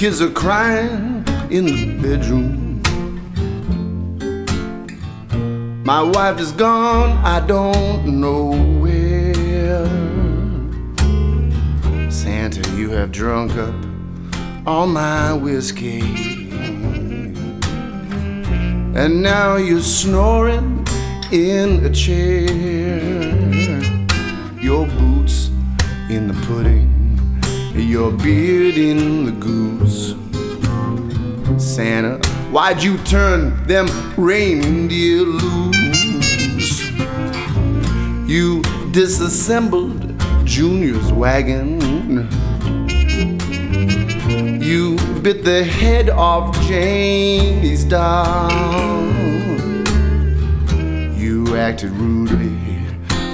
kids are crying in the bedroom. My wife is gone, I don't know where. Santa, you have drunk up all my whiskey. And now you're snoring in a chair. Your boots in the pudding, your beard in the goose. Santa, why'd you turn them reindeer loose? You disassembled Junior's wagon. You bit the head off Janie's doll. You acted rudely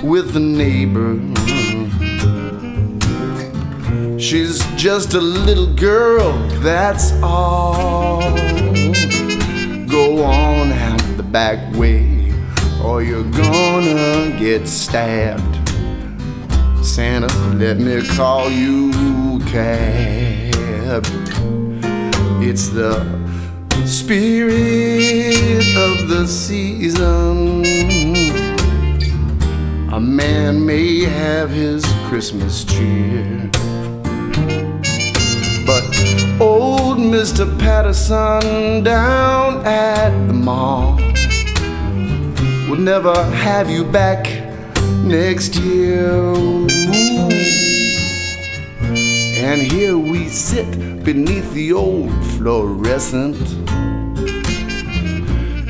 with the neighbor. She's just a little girl, that's all. Go on out the back way, or you're gonna get stabbed. Santa, let me call you cab. It's the spirit of the season. A man may have his Christmas cheer. Old Mr. Patterson down at the mall will never have you back next year. And here we sit beneath the old fluorescent.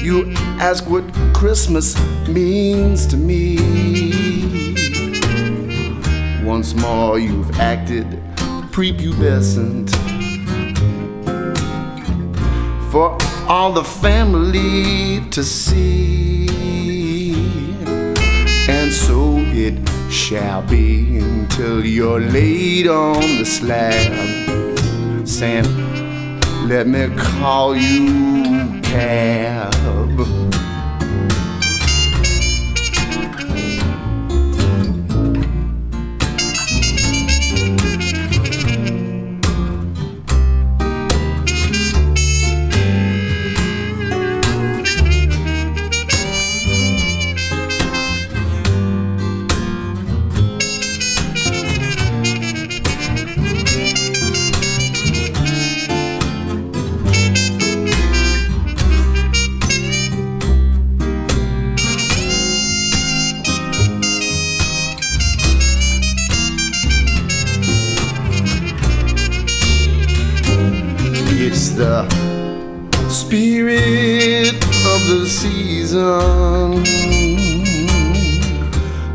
You ask what Christmas means to me. Once more, you've acted prepubescent for all the family to see. And so it shall be until you're laid on the slab. Santa, let me call you cab. The spirit of the season.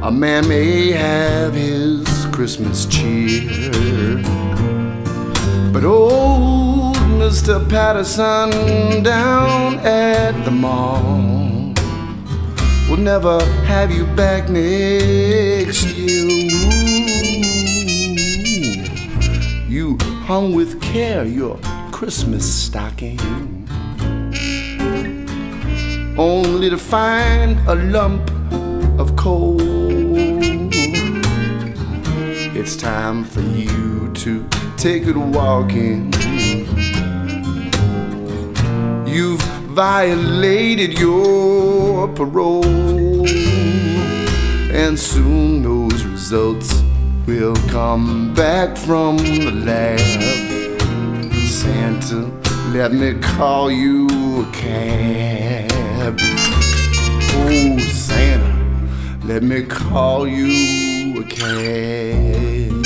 A man may have his Christmas cheer, but old Mr. Patterson down at the mall will never have you back next year. You hung with care your Christmas stocking, only to find a lump of coal. It's time for you to take it walking. You've violated your parole, and soon those results will come back from the lab. Santa, let me call you a cab. Oh, Santa, let me call you a cab.